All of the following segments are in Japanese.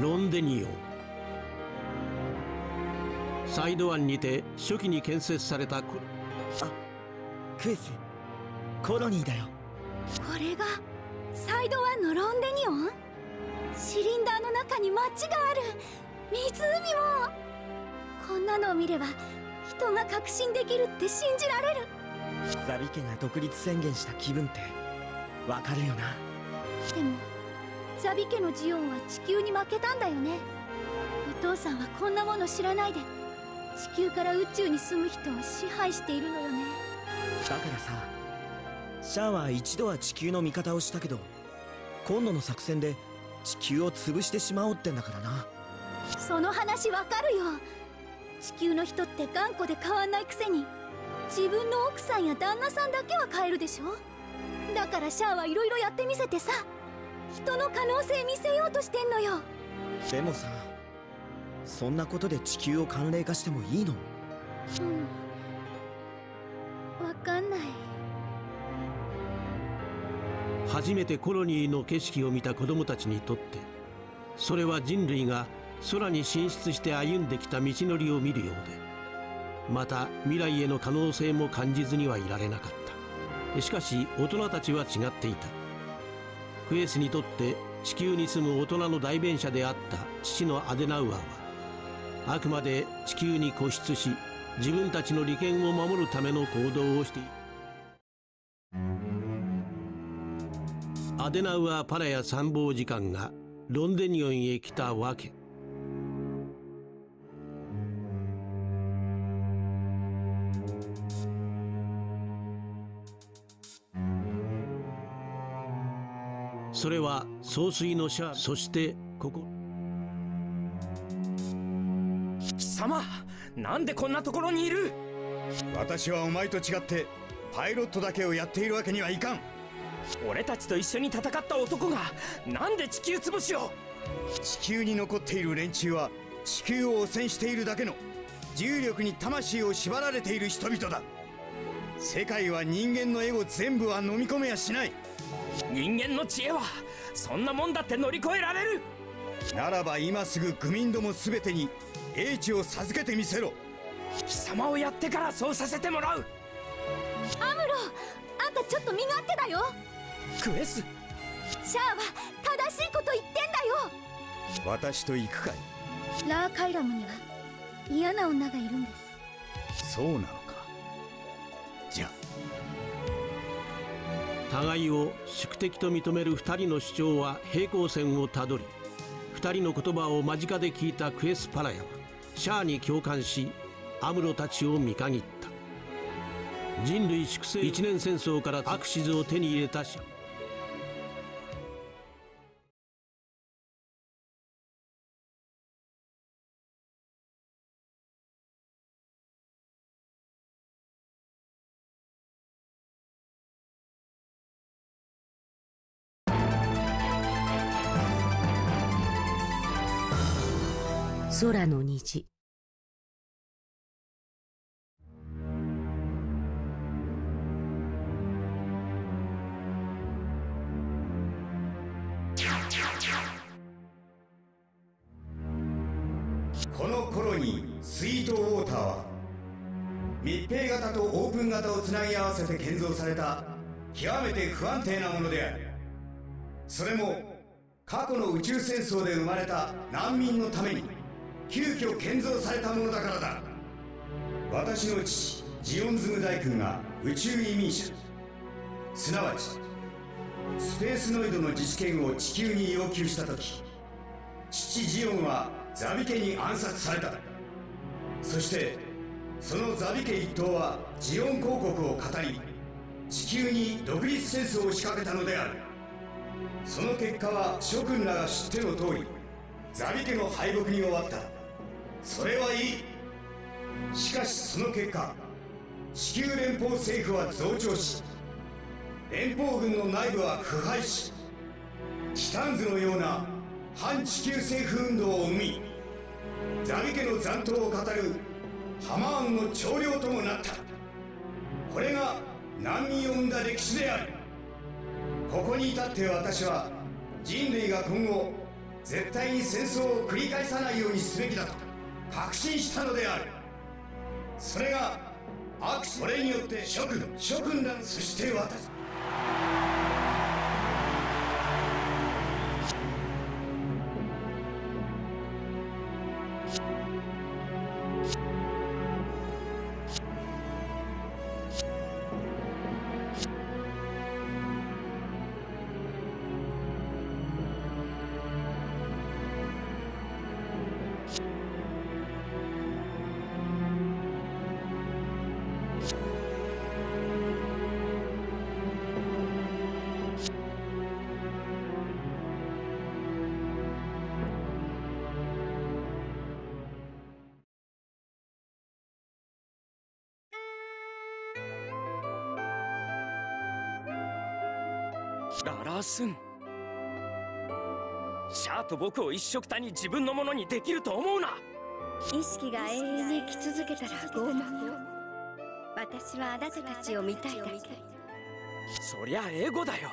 ロンデニオ。ンサイド湾にて初期に建設されたあクエスコロニーだよ。これがサイド湾のロンデニオン？シリンダーの中に街がある。湖も。こんなのを見れば人が確信できるって信じられる。ザビ家が独立宣言した気分ってわかるよな。でもザビ家のジオンは地球に負けたんだよね。お父さんはこんなもの知らないで地球から宇宙に住む人を支配しているのよね。だからさシャアは一度は地球の味方をしたけど今度の作戦で地球を潰してしまおうってんだからな。その話わかるよ。地球の人って頑固で変わんないくせに自分の奥さんや旦那さんだけは変えるでしょ。だからシャアはいろいろやってみせてさ人の可能性見せようとしてんのよ。でもさそんなことで地球を寒冷化してもいいの？うん。わかんない。初めてコロニーの景色を見た子供たちにとってそれは人類が空に進出して歩んできた道のりを見るようでまた未来への可能性も感じずにはいられなかった。しかし大人たちは違っていたクエスにとって地球に住む大人の代弁者であった父のアデナウアーはあくまで地球に固執し自分たちの利権を守るための行動をしている。アデナウアー・パラヤ参謀次官がロンデニオンへ来たわけ。それは総帥のシャアそしてここ。貴様なんでこんなところにいる？私はお前と違ってパイロットだけをやっているわけにはいかん。俺たちと一緒に戦った男がなんで地球潰しを？地球に残っている連中は地球を汚染しているだけの重力に魂を縛られている人々だ。世界は人間のエゴ全部は飲み込めやしない人間の知恵はそんなもんだって乗り越えられる。ならば今すぐ愚民ども全てに英知を授けてみせろ。貴様をやってからそうさせてもらう。アムロあんたちょっと身勝手だよ。クエスシャアは正しいこと言ってんだよ。私と行くかい。ラーカイラムには嫌な女がいるんです。そうなの互いを宿敵と認める2人の主張は平行線をたどり2人の言葉を間近で聞いたクエス・パラヤはシャアに共感しアムロたちを見限った。人類粛清1年戦争からアクシズを手に入れたシャ空の虹。このコロニースイートウォーターは密閉型とオープン型をつなぎ合わせて建造された極めて不安定なものである。それも過去の宇宙戦争で生まれた難民のために。急遽建造されたものだからだ。私の父ジオンズム大君が宇宙移民者。すなわちスペースノイドの自治権を地球に要求した時父ジオンはザビ家に暗殺された。そしてそのザビ家一党はジオン公国を語り地球に独立戦争を仕掛けたのである。その結果は諸君らが知っての通りザビ家の敗北に終わった。それはいい。しかしその結果地球連邦政府は増長し連邦軍の内部は腐敗しティタンズのような反地球政府運動を生みザビ家の残党を語るハマーンの長領ともなった。これが難民を生んだ歴史である。ここに至って私は人類が今後絶対に戦争を繰り返さないようにすべきだと。確信したのである。それが悪それによって諸君諸君らそして私ララースン。シャアと僕を一緒くたに自分のものにできると思うな。意識が永遠に生き続けたら傲慢よ。私はあなたたちを見たいだけ。そりゃエゴだよ。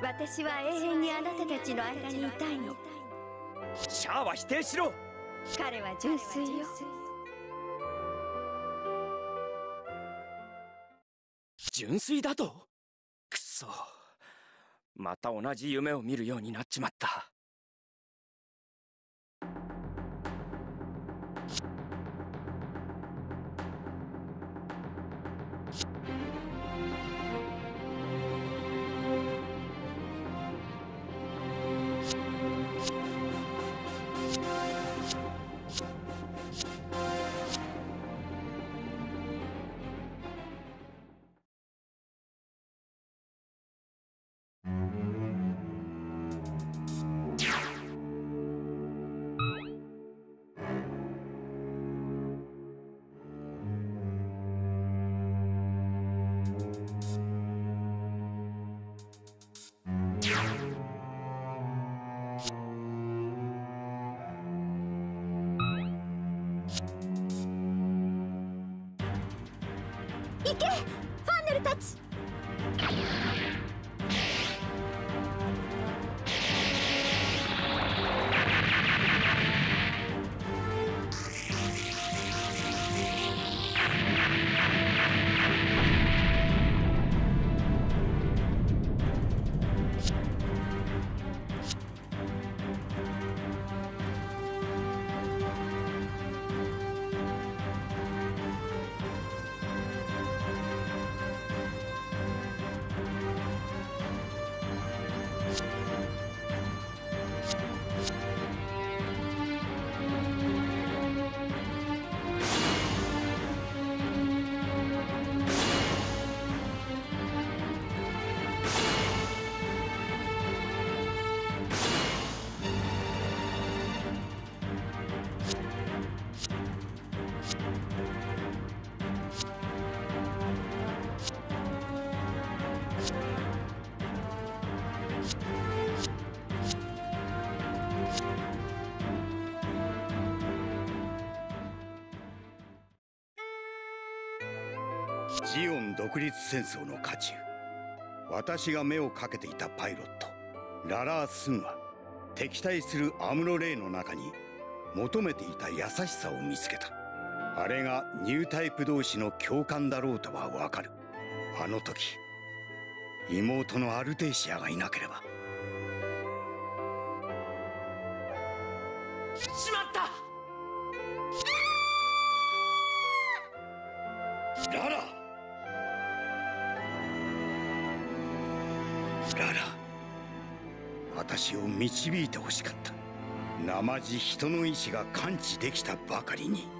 私は永遠にあなたたちの間にいたいの。シャアは否定しろ。彼は純粋よ。純粋だと？くそまた同じ夢を見るようになっちまった。行けファンネルたち独立戦争の渦中。私が目をかけていたパイロットララー・スンは敵対するアムロ・レイの中に求めていた優しさを見つけた。あれがニュータイプ同士の共感だろうとはわかる。あの時妹のアルテイシアがいなければ。しまった！ララララ私を導いてほしかった。生地人の意志が感知できたばかりに。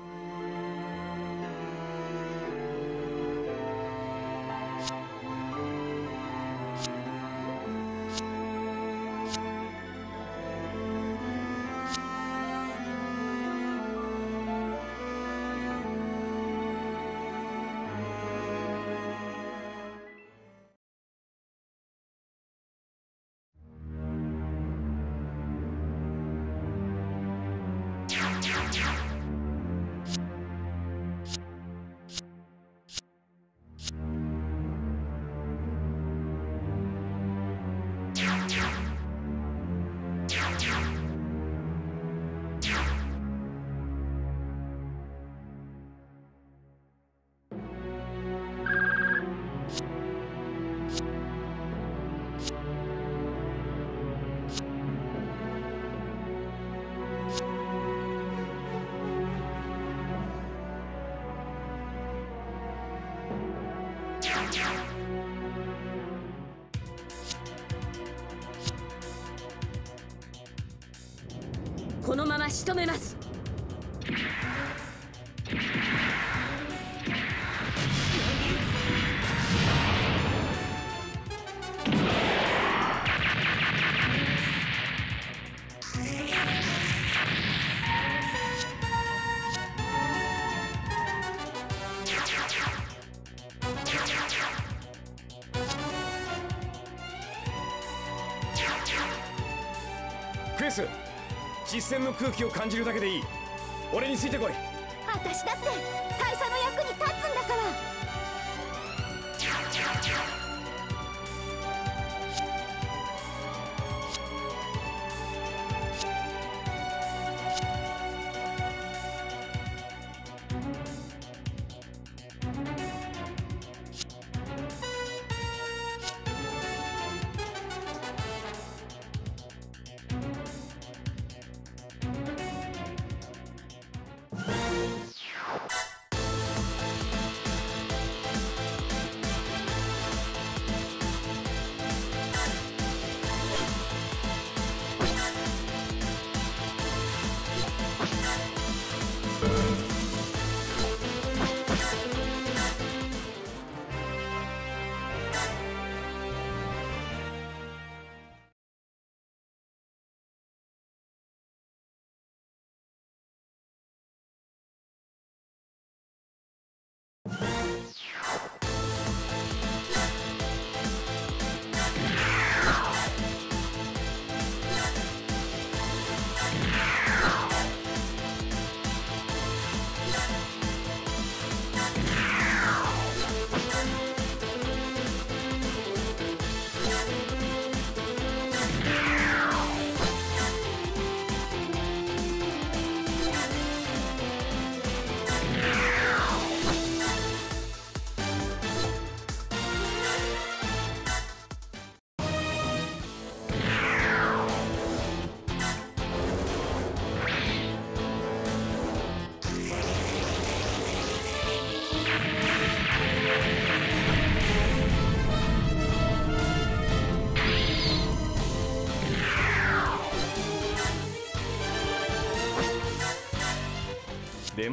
クエス実戦の空気を感じるだけでいい。俺についてこい。私だって大佐の役に立つんだから。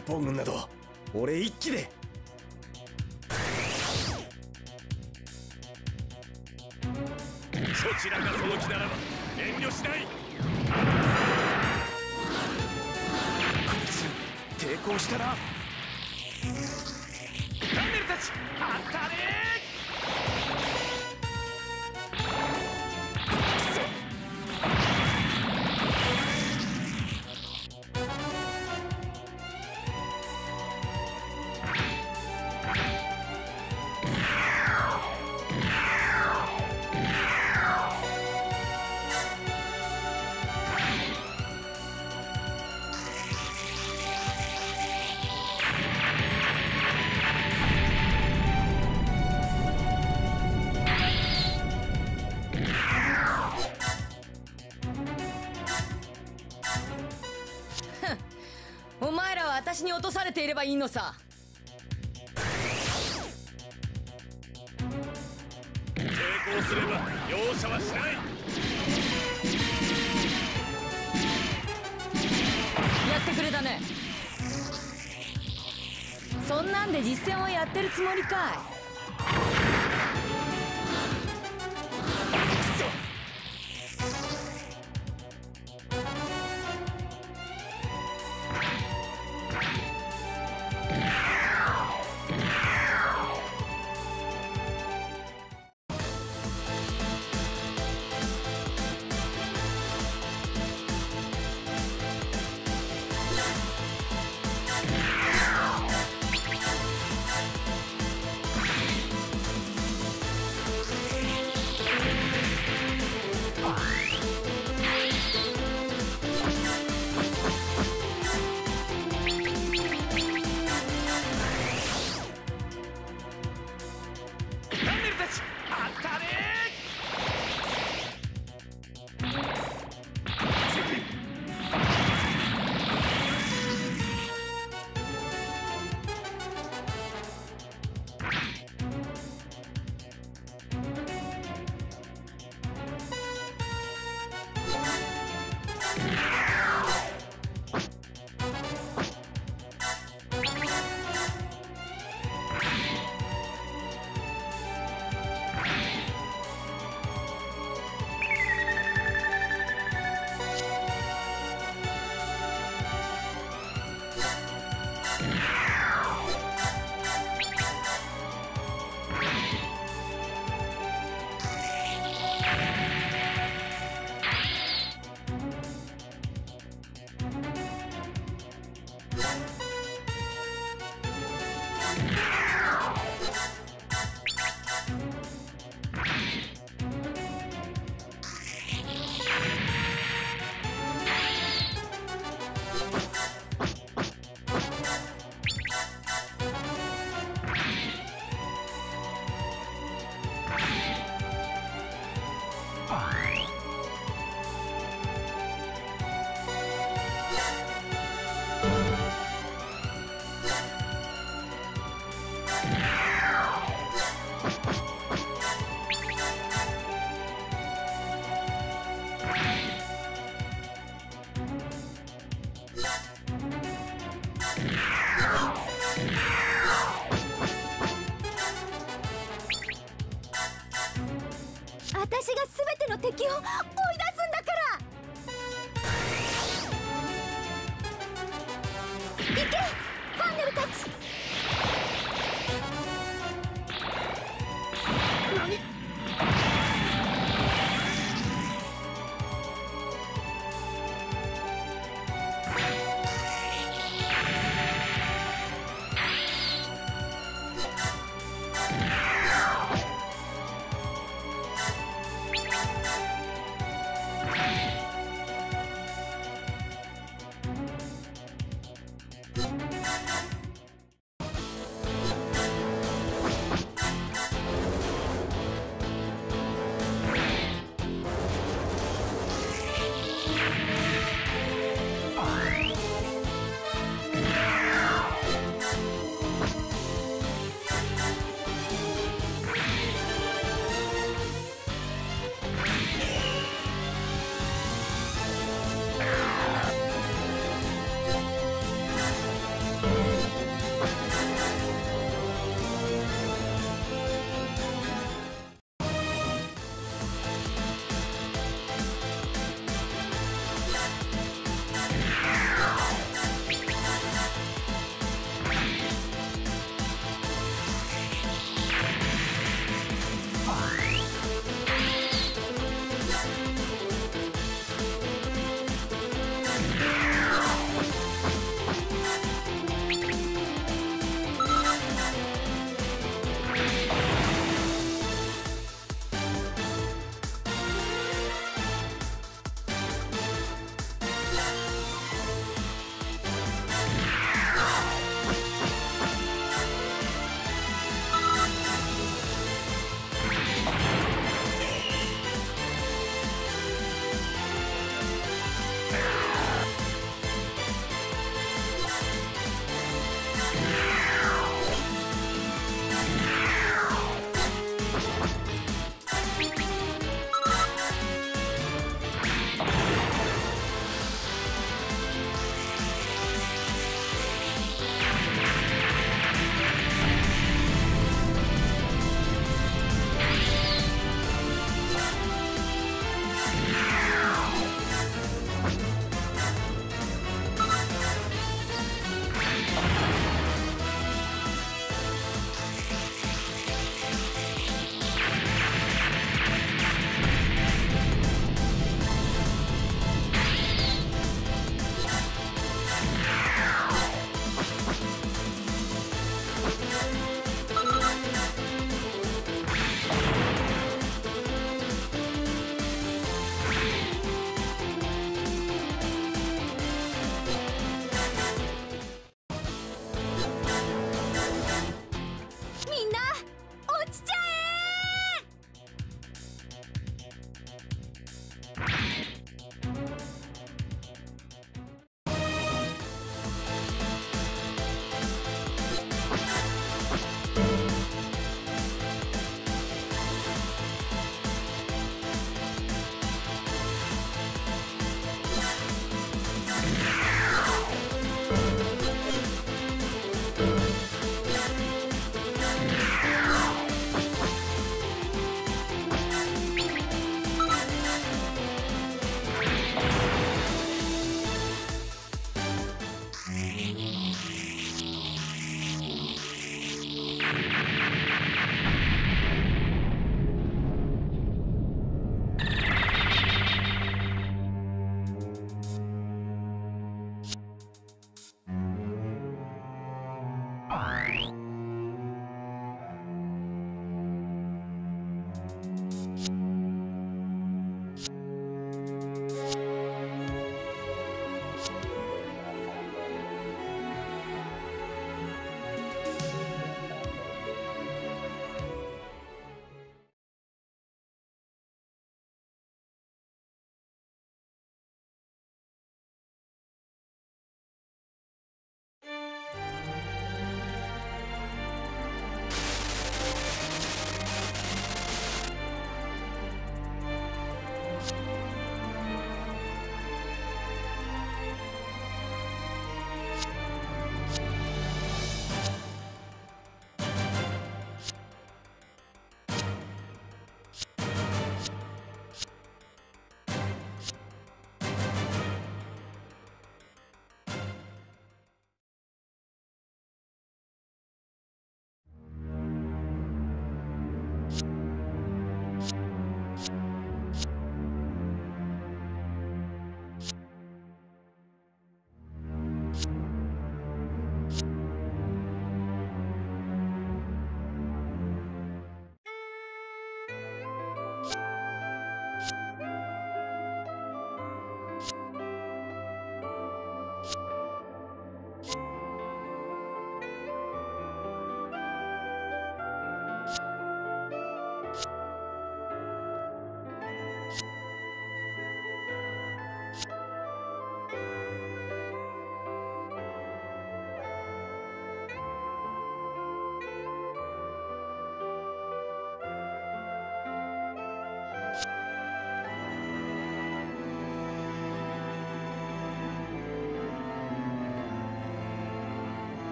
連邦軍など俺一気で。そちらがその気ならば遠慮しない。こいつ抵抗したなていればいいのさ。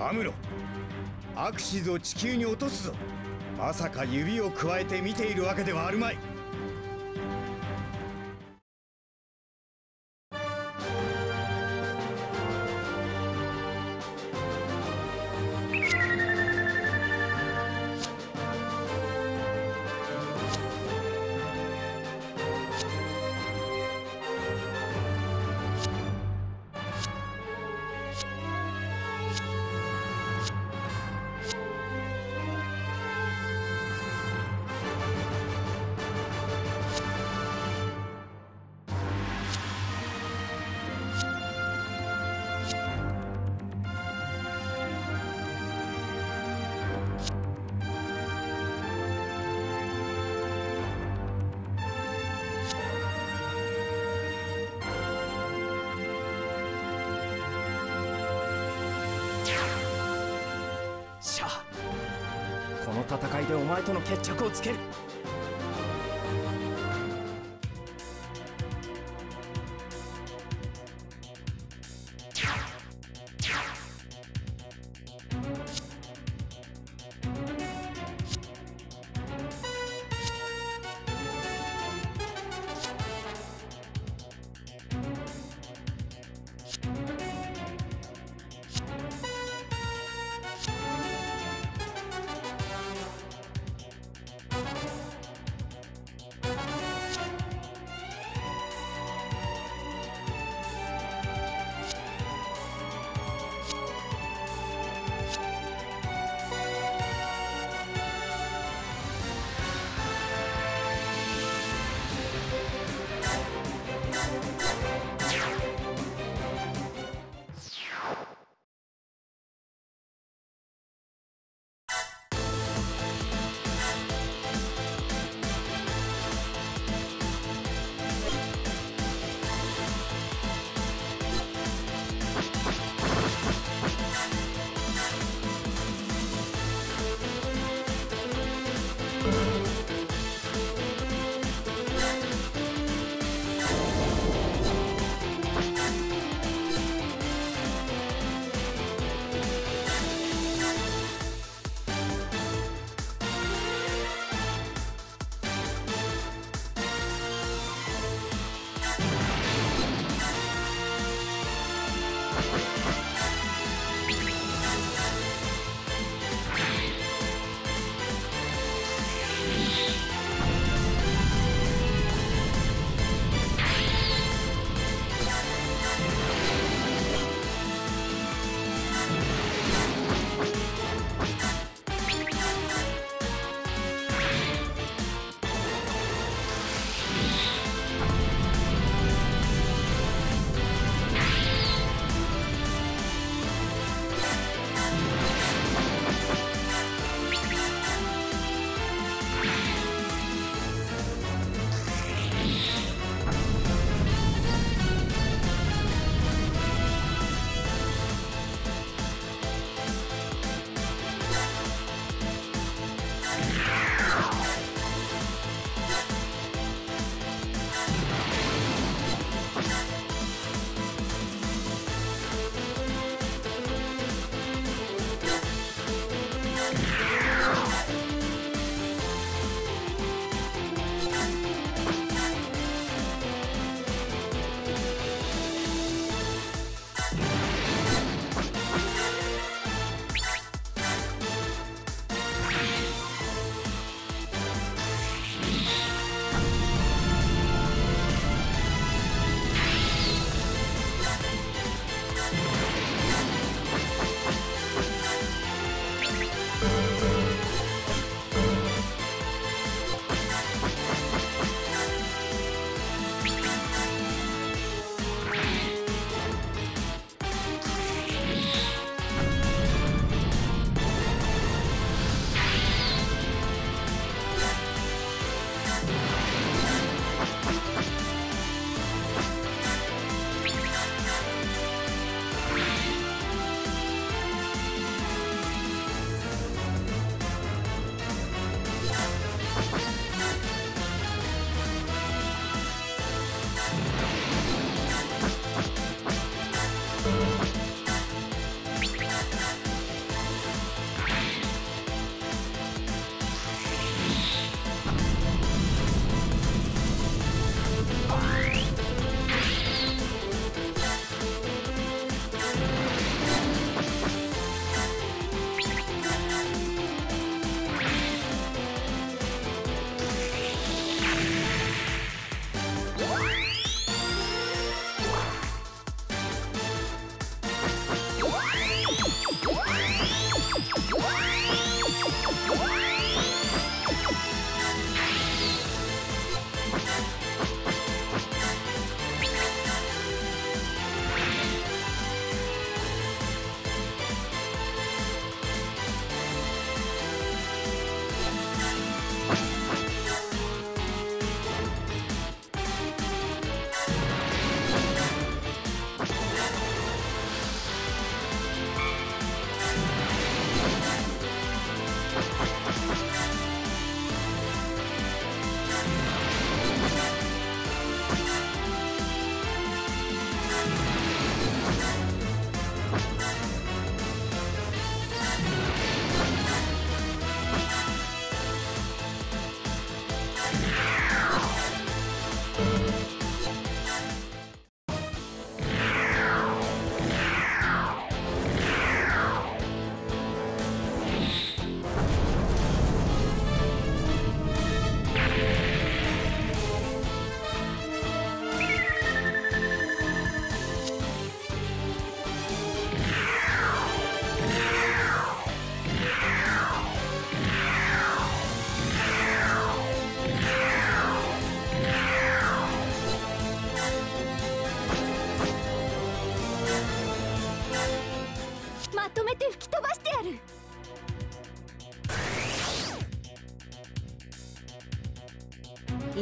アムロアクシズを地球に落とすぞ。まさか指をくわえて見ているわけではあるまい。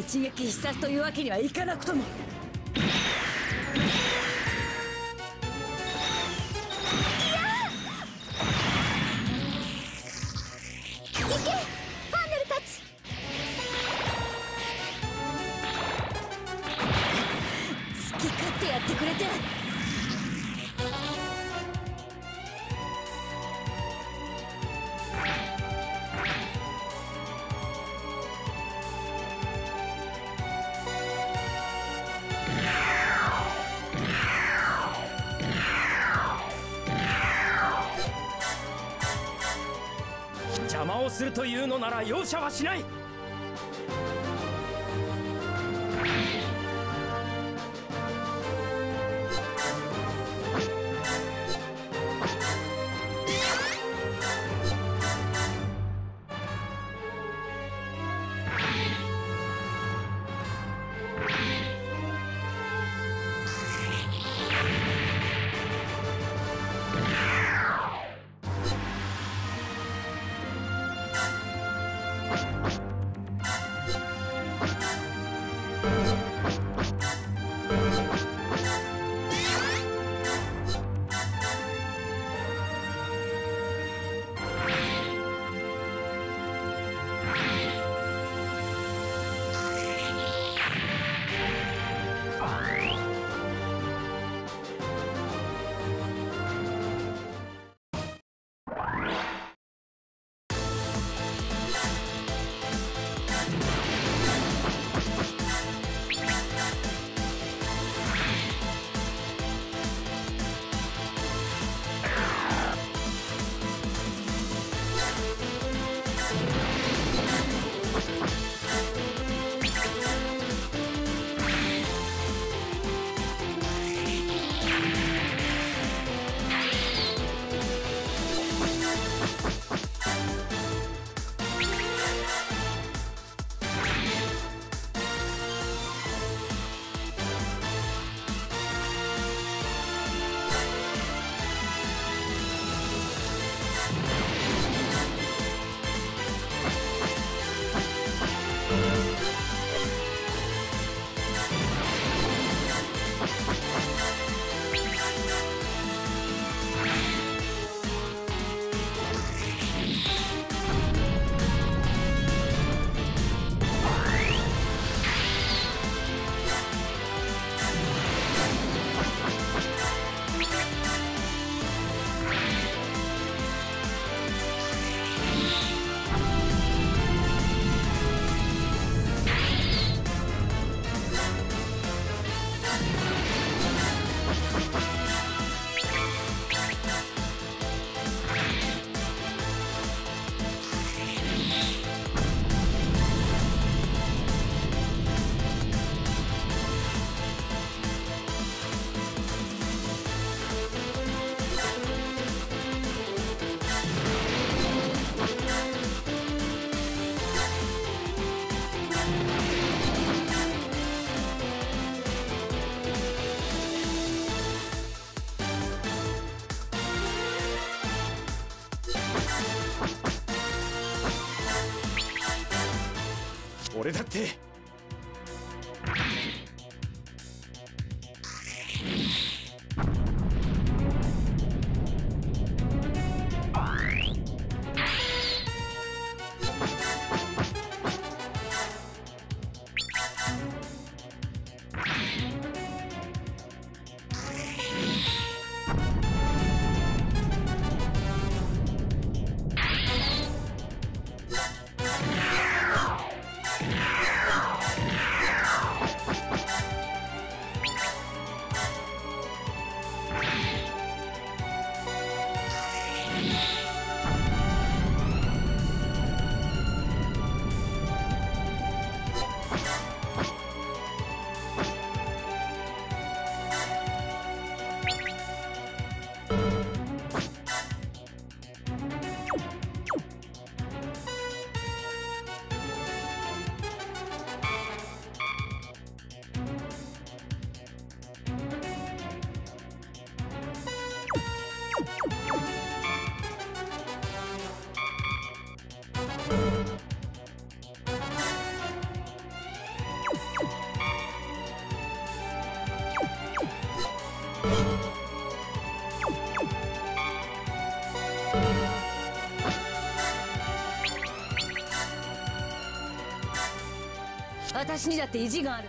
一撃必殺というわけにはいかなくとも。好き勝手やってくれてというのなら容赦はしない。私にだって意地がある。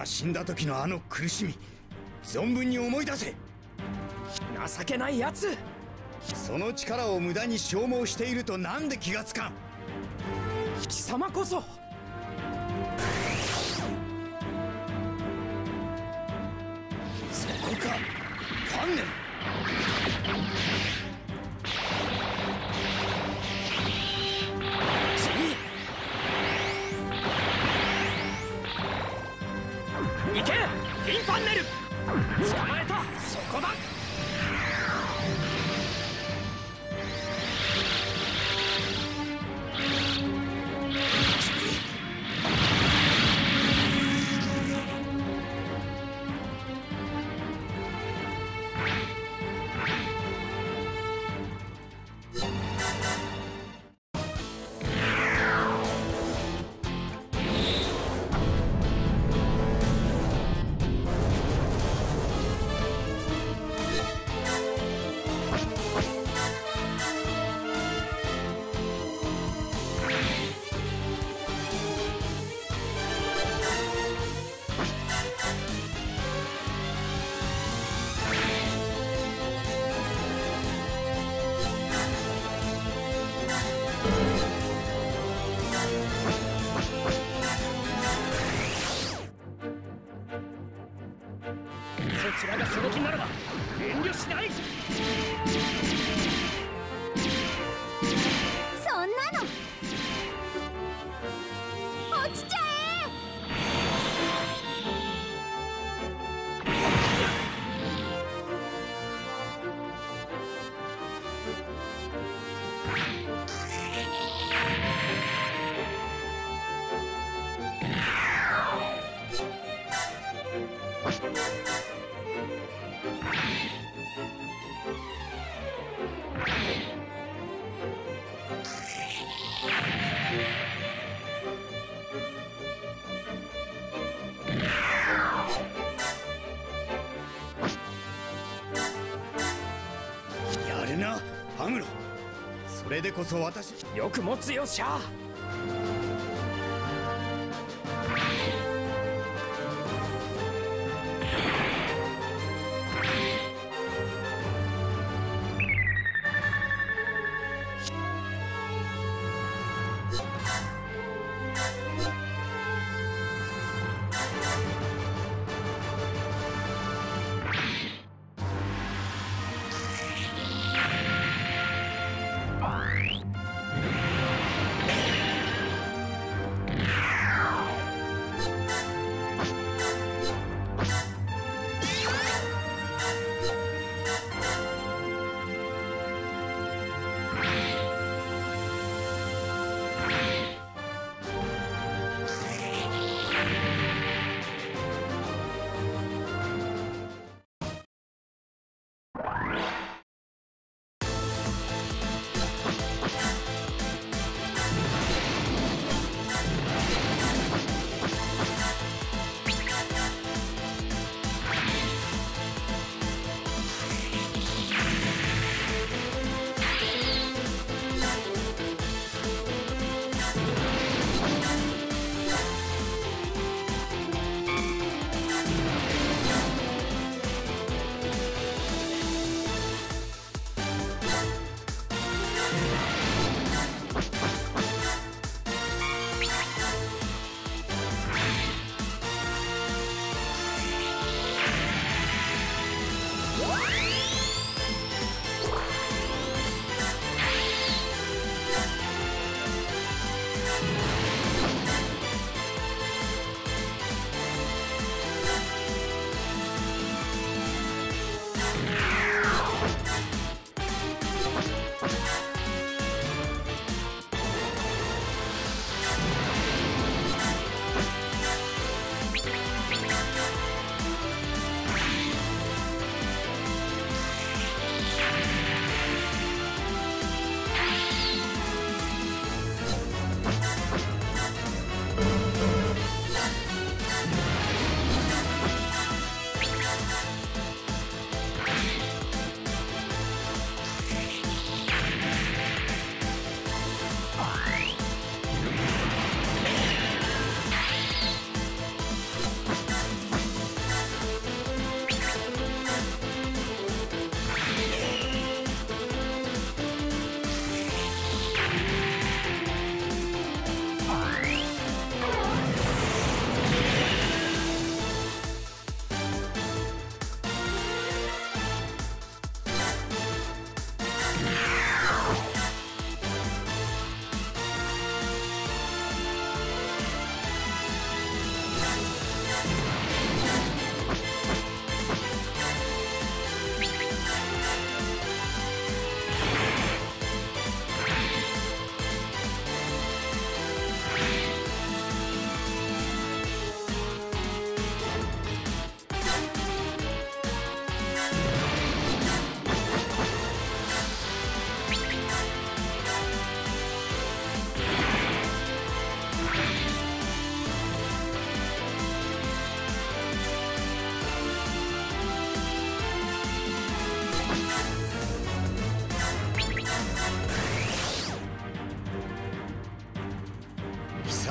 が死んだ時のあの苦しみ存分に思い出せ。情けないやつその力を無駄に消耗しているとなんで気がつかん。貴様こそ。れでこそ私。よく持つよシャア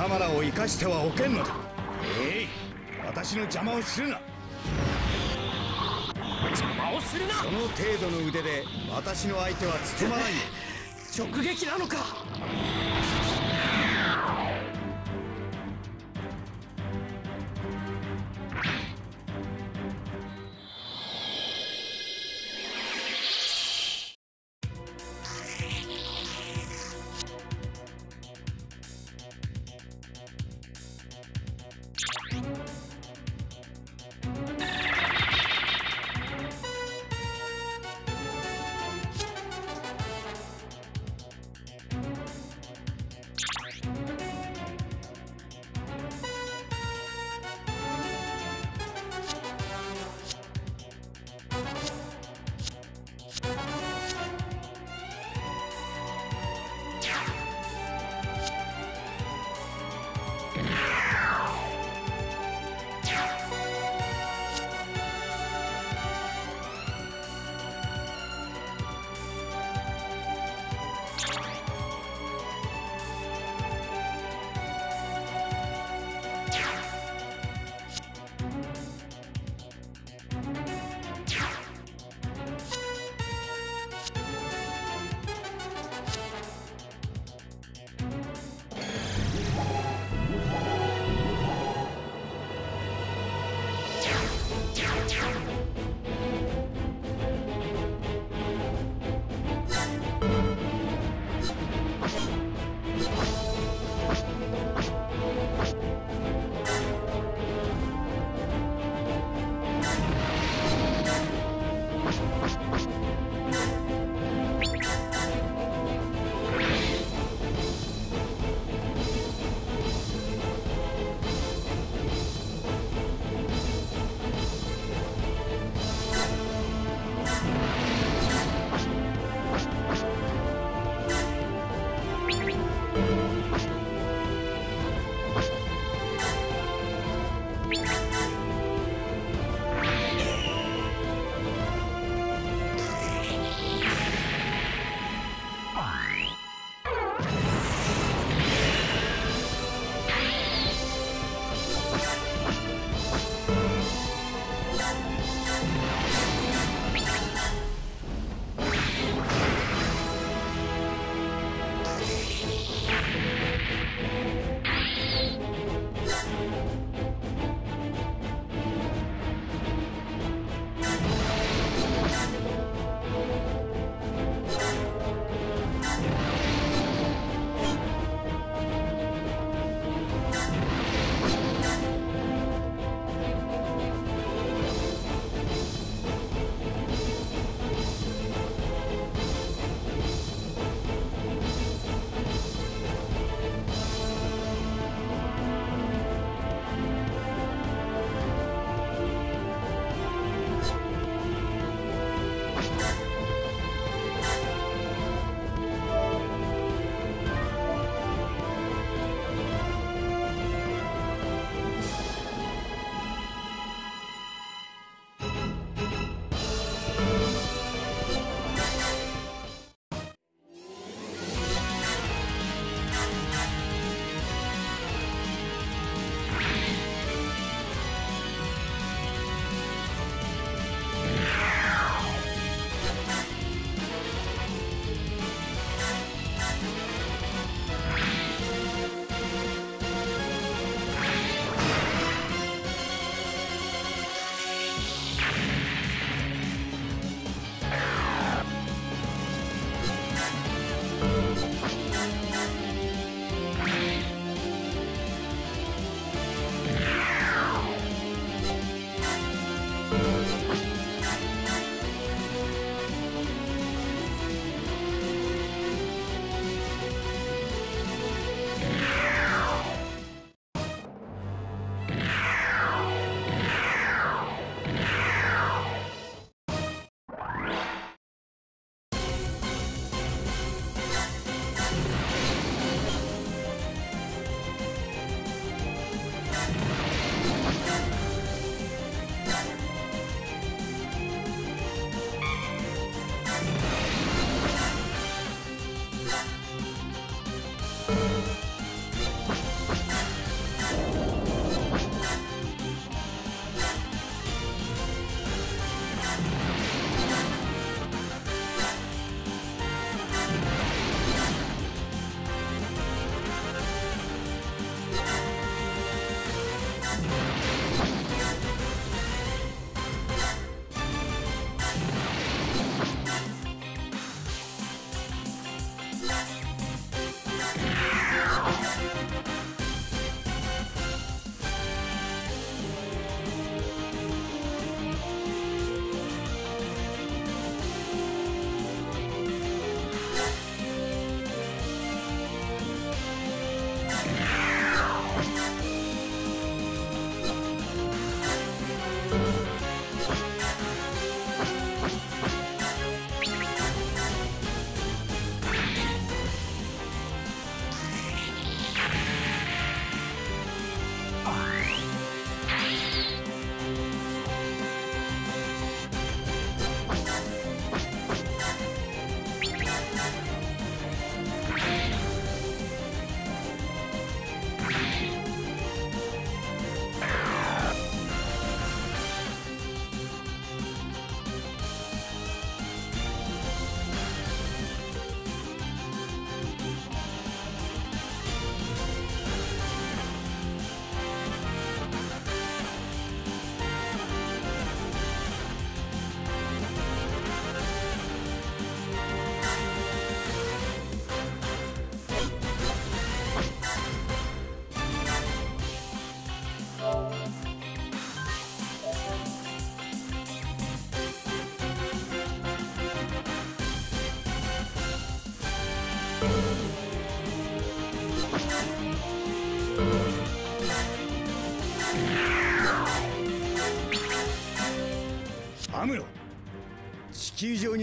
貴様らを生かしてはおけんのだ。えい私の邪魔をするな。邪魔をするな。その程度の腕で私の相手は務まないよ。直撃なのか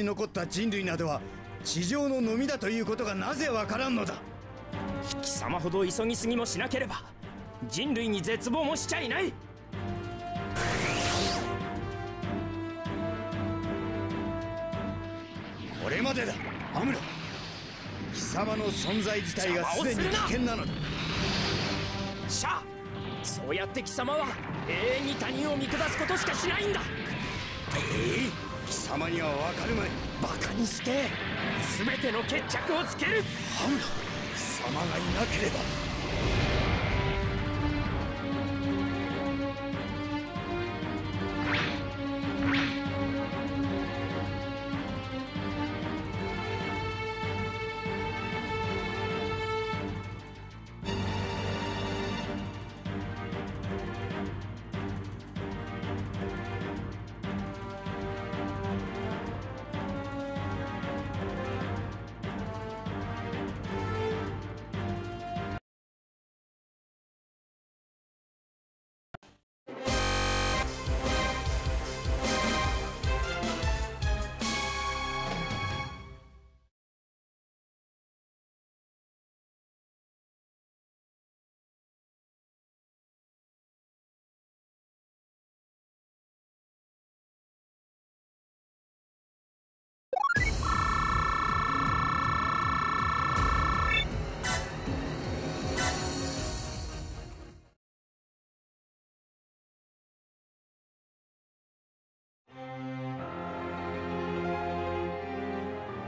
残った人類などは地上ののみだということがなぜわからんのだ？貴様ほど急ぎすぎもしなければ人類に絶望もしちゃいない。これまでだ。アムロ貴様の存在自体がすでに危険なのだ。シャアそうやって貴様は永遠に他人を見下すことしかしないんだ。ええ？貴様には分かるまい。バカにして全ての決着をつける。ハムロ貴様がいなければ。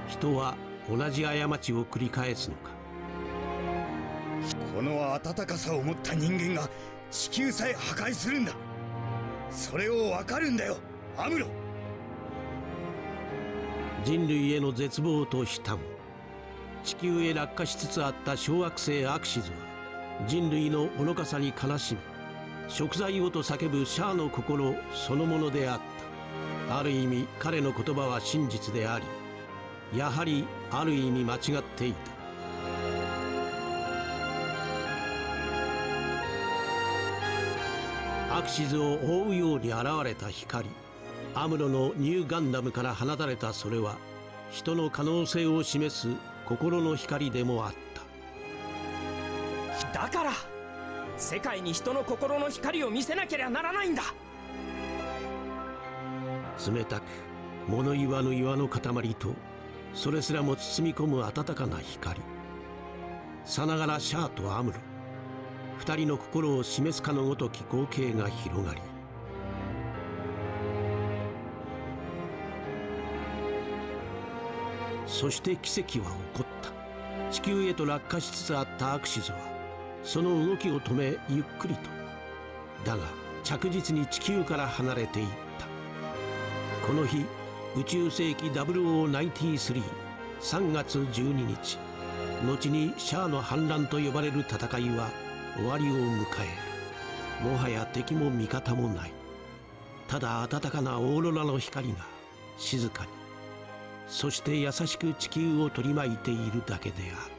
人は同じ過ちを繰り返すのか？この温かさを持った人間が地球さえ破壊するんだ。それを分かるんだよアムロ。人類への絶望と悲嘆。地球へ落下しつつあった小惑星アクシズは人類の愚かさに悲しみ食材をと叫ぶシャアの心そのものであった。ある意味彼の言葉は真実でありやはりある意味間違っていた。アクシズを覆うように現れた光アムロのニューガンダムから放たれたそれは人の可能性を示す心の光でもあった。だから世界に人の心の光を見せなければならないんだ。冷たく物言わぬ岩の塊とそれすらも包み込む温かな光。さながらシャアとアムロ二人の心を示すかのごとき光景が広がり。そして奇跡は起こった。地球へと落下しつつあったアクシズはその動きを止めゆっくりと。だが着実に地球から離れていった。この日宇宙世紀00933月12日。後にシャアの反乱と呼ばれる戦いは終わりを迎える。もはや敵も味方もない。ただ暖かなオーロラの光が静かに。そして優しく地球を取り巻いているだけである。